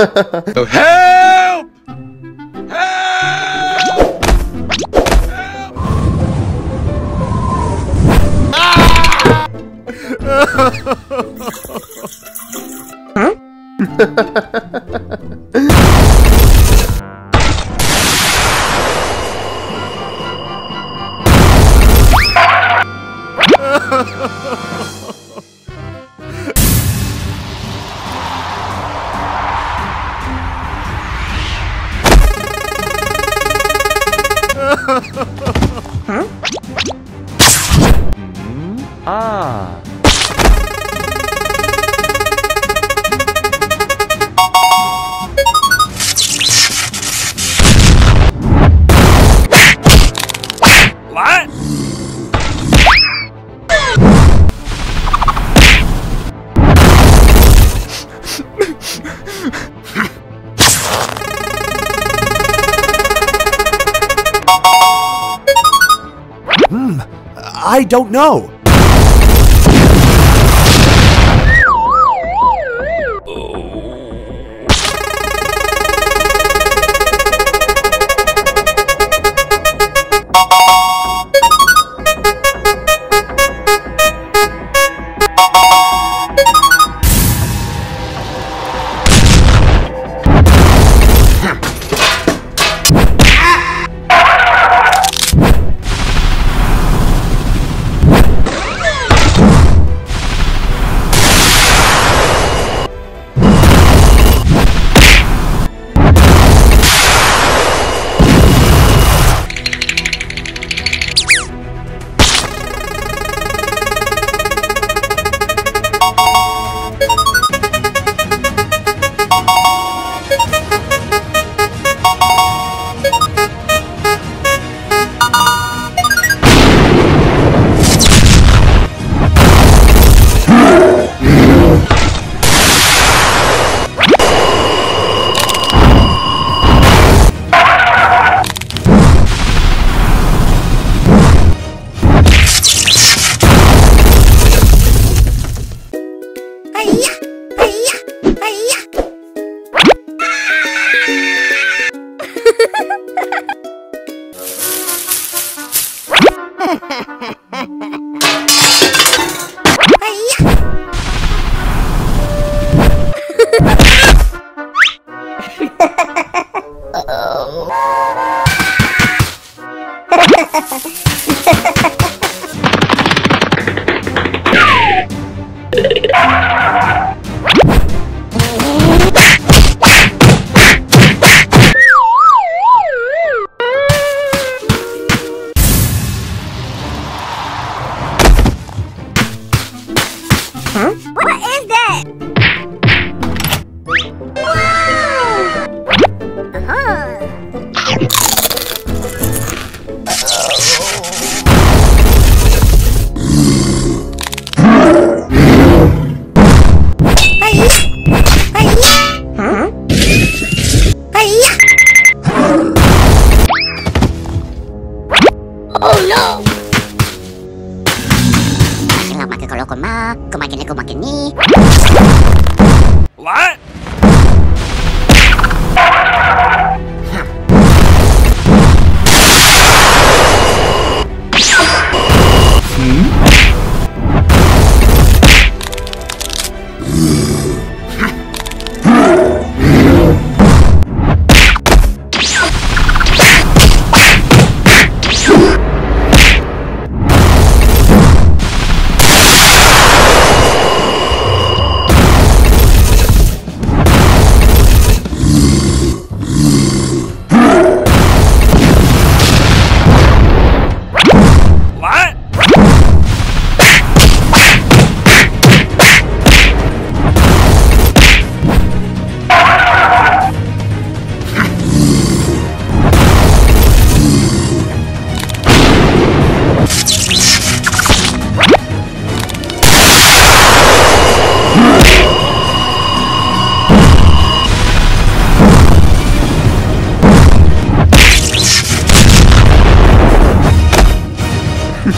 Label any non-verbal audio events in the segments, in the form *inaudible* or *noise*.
Oh, help! Help! Huh? Huh? *laughs* don't know.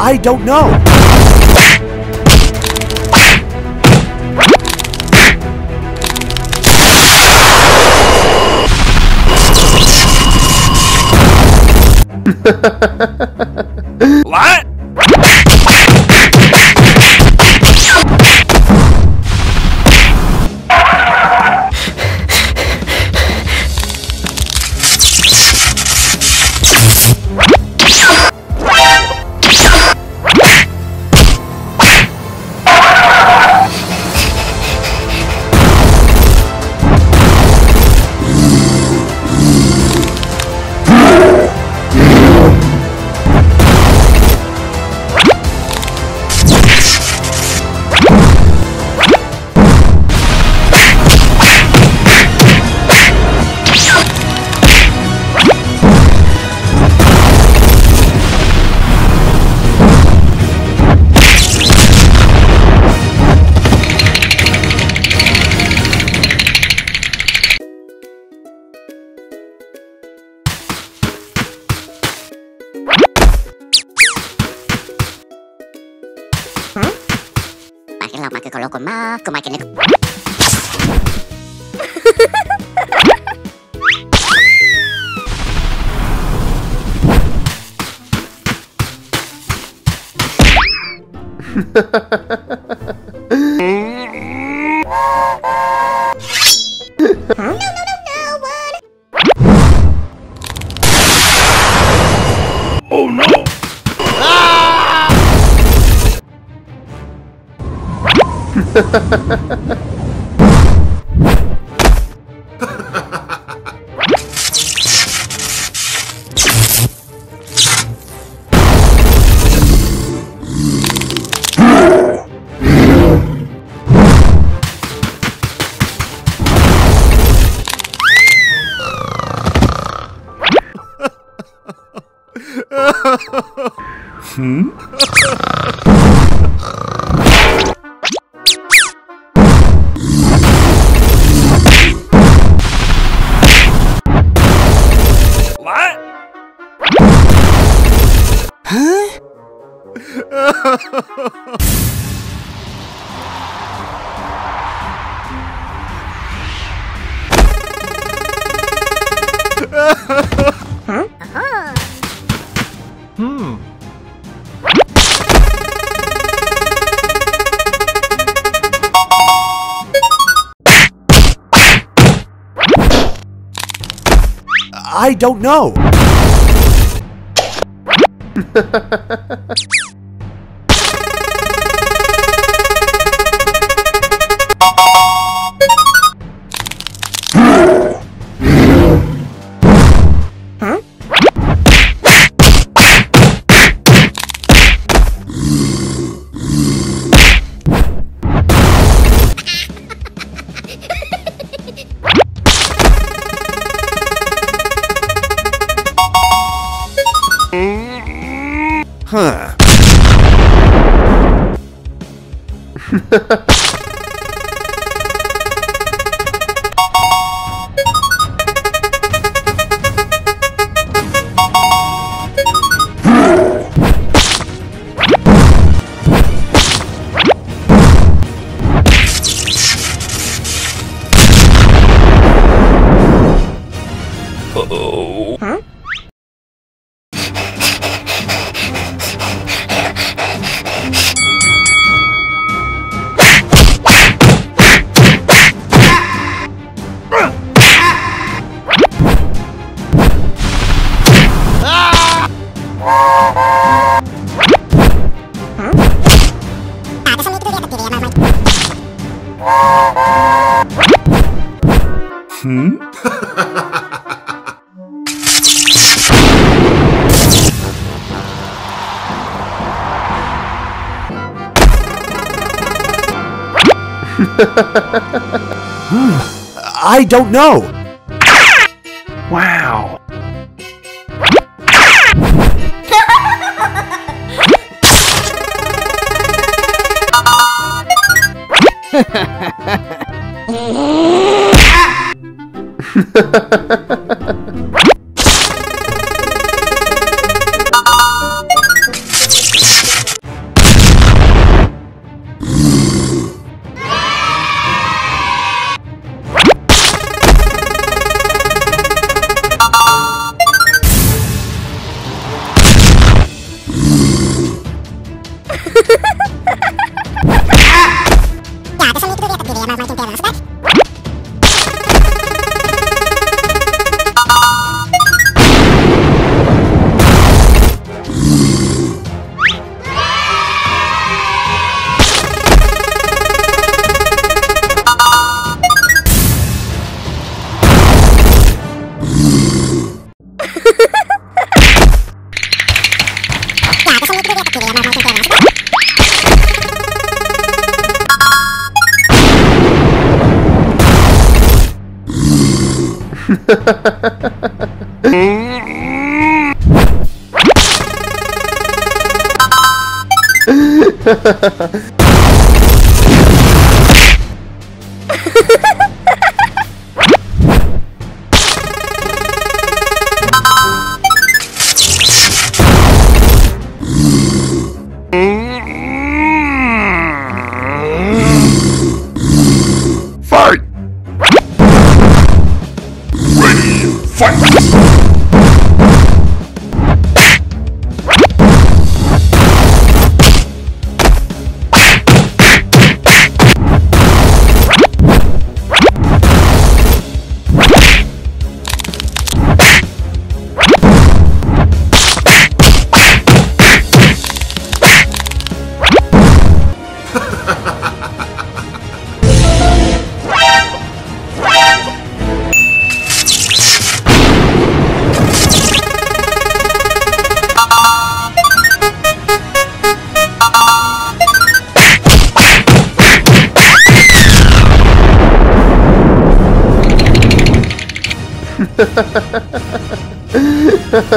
I don't know. *laughs* What? Oh no! What? Hmm. Hmm. I don't know. *laughs* Huh. *laughs* *laughs* I don't know. Wow. Ha ha ha ha ha.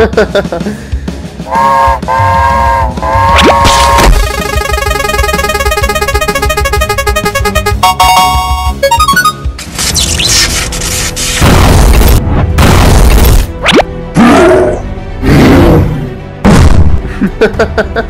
What? *laughs* *laughs*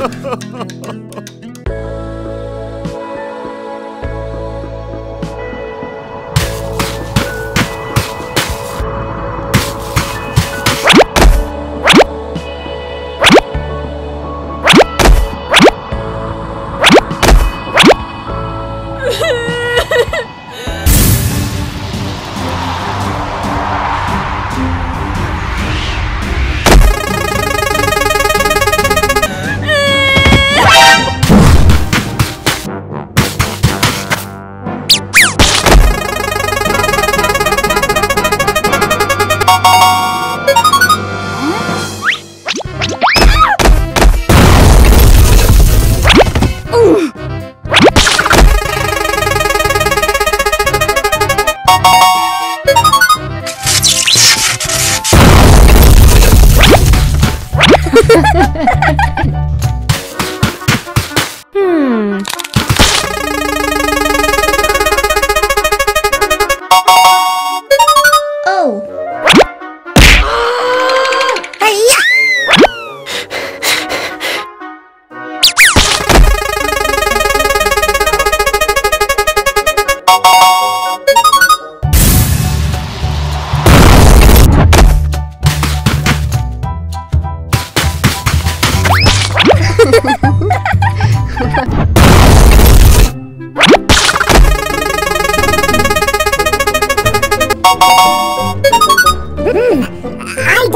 Oh. *laughs*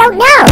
don't know.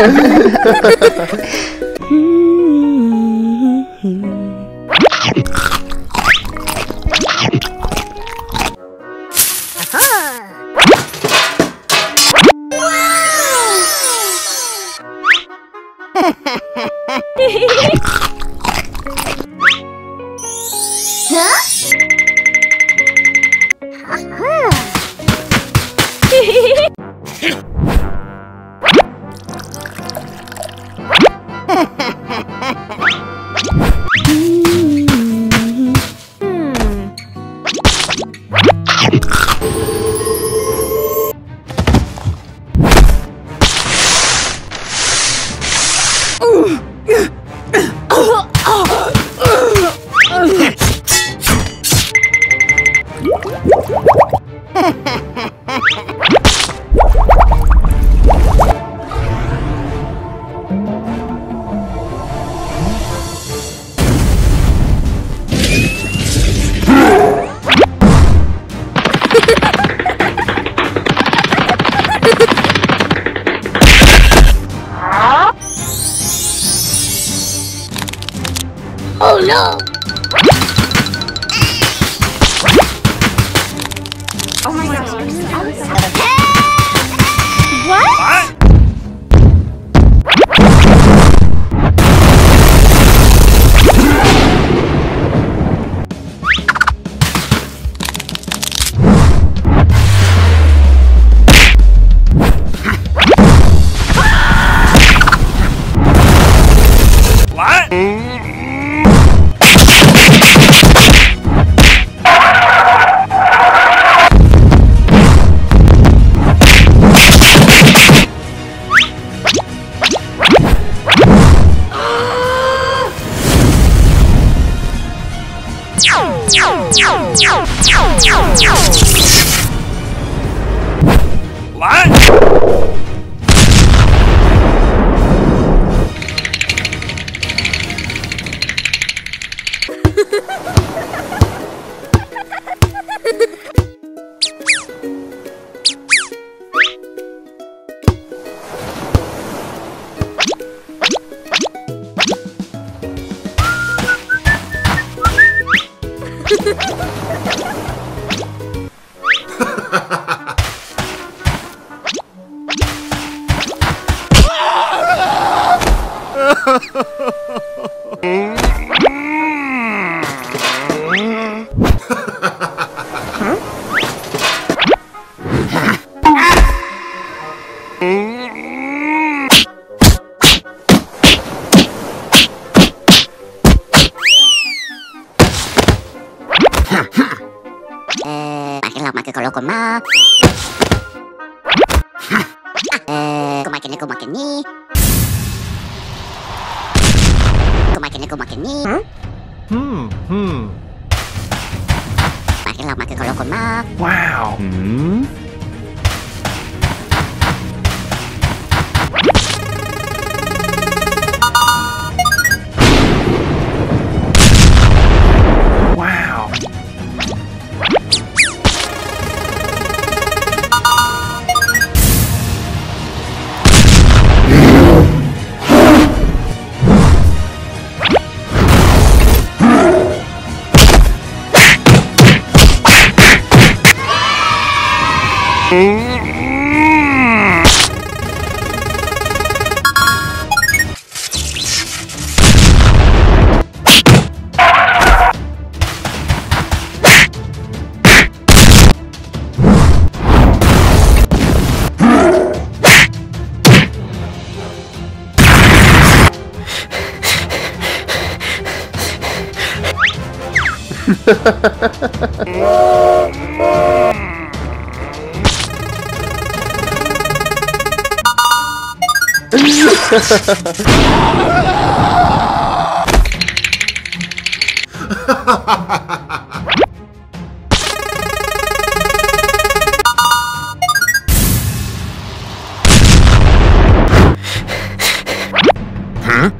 Ha. *laughs* Hum. huh?